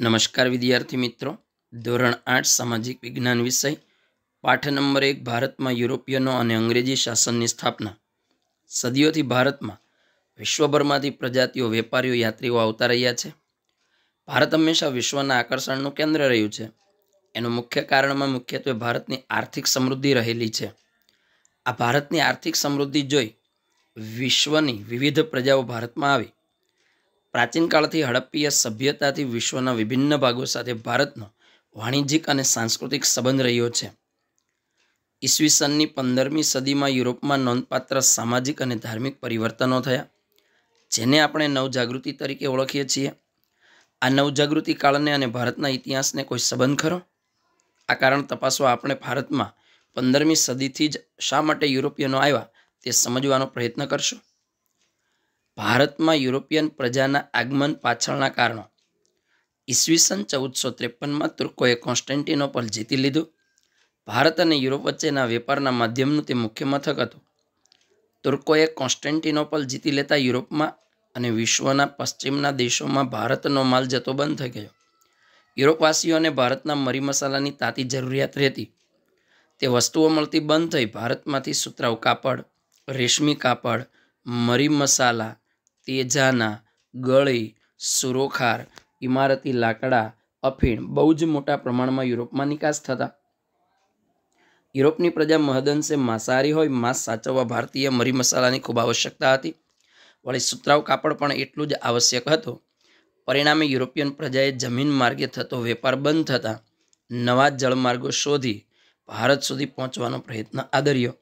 નમસ્કાર વિદ્યાર્થી મિત્રો. ધોરણ આઠ, સામાજિક વિજ્ઞાન વિષય, પાઠ નંબર એક, ભારતમાં યુરોપિયનો અને અંગ્રેજી શાસનની સ્થાપના. સદીઓથી ભારતમાં વિશ્વભરમાંથી પ્રજાતિઓ, વેપારીઓ, યાત્રીઓ આવતા રહ્યા છે. ભારત હંમેશા વિશ્વના આકર્ષણનું કેન્દ્ર રહ્યું છે. એનું મુખ્ય કારણમાં મુખ્યત્વે ભારતની આર્થિક સમૃદ્ધિ રહેલી છે. આ ભારતની આર્થિક સમૃદ્ધિ જોઈ વિશ્વની વિવિધ પ્રજાઓ ભારતમાં આવી. પ્રાચીન કાળથી હડપ્પીય સભ્યતાથી વિશ્વના વિભિન્ન ભાગો સાથે ભારતનો વાણિજ્યિક અને સાંસ્કૃતિક સંબંધ રહ્યો છે. ઈસવીસનની પંદરમી સદીમાં યુરોપમાં નોંધપાત્ર સામાજિક અને ધાર્મિક પરિવર્તનો થયા, જેને આપણે નવજાગૃતિ તરીકે ઓળખીએ છીએ. આ નવજાગૃતિ કાળને અને ભારતના ઇતિહાસને કોઈ સંબંધ ખરો? આ કારણ તપાસવા આપણે ભારતમાં પંદરમી સદીથી જ શા માટે યુરોપિયનો આવ્યા તે સમજવાનો પ્રયત્ન કરશું. ભારતમાં યુરોપિયન પ્રજાના આગમન પાછળના કારણો. ઈસવીસન ચૌદસો ત્રેપનમાં તુર્કોએ કોન્સ્ટેન્ટિનોપલ જીતી લીધું. ભારત અને યુરોપ વચ્ચેના વેપારના માધ્યમનું તે મુખ્ય મથક હતું. તુર્કોએ કોન્સ્ટેન્ટિનોપલ જીતી લેતા યુરોપમાં અને વિશ્વના પશ્ચિમના દેશોમાં ભારતનો માલ જતો બંધ થઈ ગયો. યુરોપવાસીઓને ભારતના મરી મસાલાની તાતી જરૂરિયાત રહેતી. તે વસ્તુઓ મળતી બંધ થઈ ભારતમાંથી સુતરાઉ કાપડ, રેશમી કાપડ, મરી મસાલા તેજાના ગળી, સુરોખાર, ઇમારતી લાકડા, અફીણ બહુ જ મોટા પ્રમાણમાં યુરોપમાં નિકાસ થતા. યુરોપની પ્રજા મહદંશે માંસાહારી હોય, માંસ સાચવવા ભારતીય મરી મસાલાની ખૂબ આવશ્યકતા હતી. વળી સુતરાવ કાપડ પણ એટલું જ આવશ્યક હતું. પરિણામે યુરોપિયન પ્રજાએ જમીન માર્ગે થતો વેપાર બંધ થતાં નવા જળમાર્ગો શોધી ભારત સુધી પહોંચવાનો પ્રયત્ન આદર્યો.